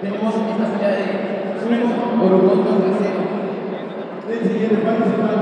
tenemos esta pelea de Sumo Orocondo Bracero. El siguiente participante